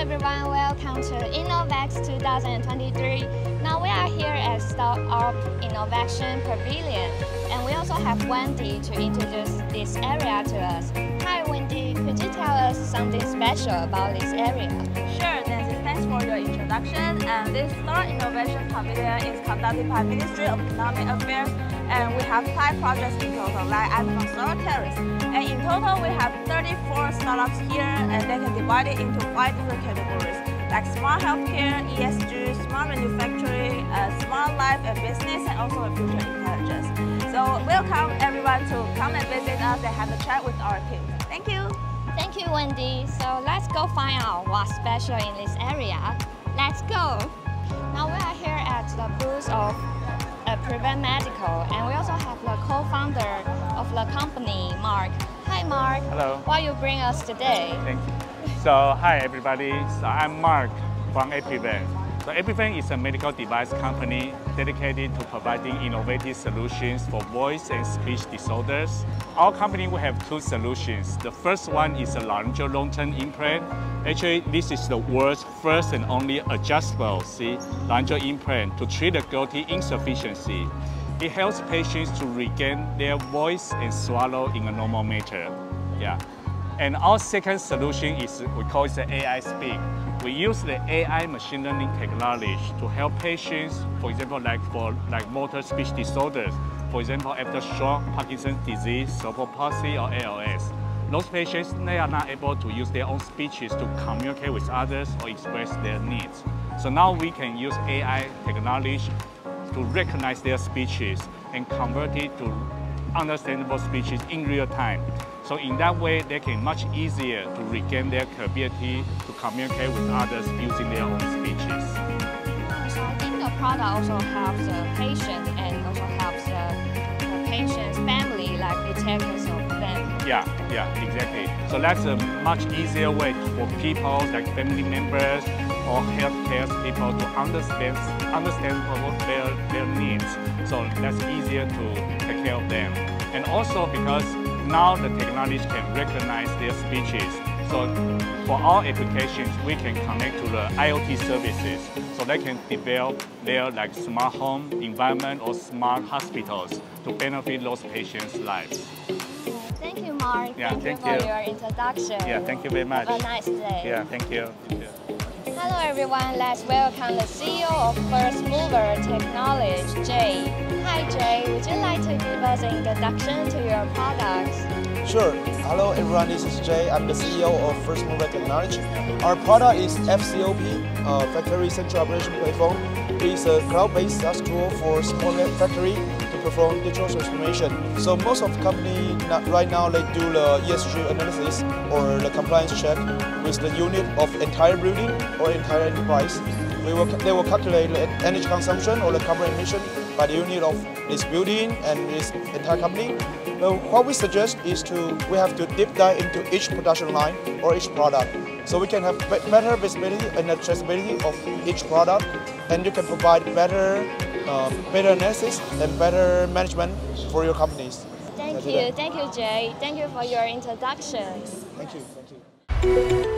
everyone, welcome to InnoVEX 2023. Now we are here at Startup Innovation Pavilion and we also have Wendy to introduce this area to us. Hi Wendy, could you tell us something special about this area? Sure, Nancy, thanks for your introduction. And this Startup Innovation Pavilion is conducted by Ministry of Economic Affairs and we have five projects in total, like from Startup Terrace. And in total, we have 34 startups here and they can divide it into five different categories, like smart healthcare, ESG, smart manufacturing, uh, smart life and business, and also future intelligence. So welcome everyone to come and visit us and have a chat with our team. Thank you. Thank you, Wendy. So let's go find out what's special in this area. Let's go. Now we are here at the booth of Prevent Medical, and we also have the co-founder of the company, Mark. Hi, Mark. Hello. What you bring us today? Thank you. So, hi everybody. So, I'm Mark from APrevent. So, APrevent is a medical device company dedicated to providing innovative solutions for voice and speech disorders. Our company will have two solutions. The first one is a laryngeal long-term implant. Actually, this is the world's first and only adjustable see, laryngeal implant to treat the glottic insufficiency. It helps patients to regain their voice and swallow in a normal manner. Yeah. And our second solution is we call it the AI Speak. We use the AI machine learning technology to help patients, for example, like for like motor speech disorders, for example, after stroke, Parkinson's disease, cerebral palsy, or ALS. Those patients, they are not able to use their own speeches to communicate with others or express their needs. So now we can use AI technology to recognize their speeches and convert it to understandable speeches in real time. So in that way, they can much easier to regain their capability to communicate with others using their own speeches. So I think the product also helps the patient and also helps the, the patient's family, like the takers of them. Yeah, yeah, exactly. So that's a much easier way for people, like family members or healthcare people to understand understand what their, their needs. So that's easier to take care of them. And also because now the technology can recognize their speeches. So for our applications, we can connect to the IoT services so they can develop their like smart home environment or smart hospitals to benefit those patients' lives. Thank you, Mark. Yeah, thank, thank you for you. your introduction. Yeah, thank you very much. Have a nice day. Yeah, thank you. Thank you. Hello everyone, let's welcome the CEO of First Mover Technology, Jay. Hi Jay, would you like to give us an introduction to your products? Sure. Hello everyone, this is Jay. I'm the CEO of First Mover Technology. Our product is FCOP, uh, Factory Central Operation Platform. It's a cloud-based SaaS tool for small factory to perform digital transformation. So most of the company right now they do the ESG analysis or the compliance check with the unit of entire building or entire enterprise. We will, they will calculate the energy consumption or the carbon emission by the unit of this building and this entire company. Well, what we suggest is to we have to deep dive into each production line or each product, so we can have better visibility and traceability of each product, and you can provide better, um, better analysis and better management for your companies. Thank you, thank you, Jay. Thank you for your introduction. Thank you, thank you.